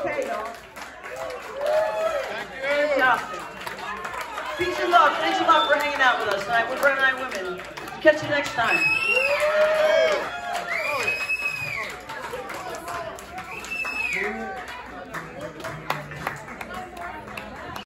okay, y'all. Thank you. Peace and love. Thanks a lot for hanging out with us tonight with Brown Eyed Women. Catch you next time.